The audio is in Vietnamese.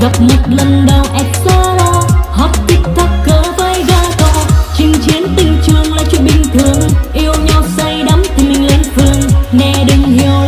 gặp một lần đau ẹt xa đó hấp tích tắc cỡ vai ga to. Chinh chiến tình trường là chuyện bình thường, yêu nhau say đắm thì mình lên phương nè đừng hiểu